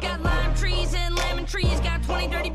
Got lime trees and lemon trees. Got 20 dirty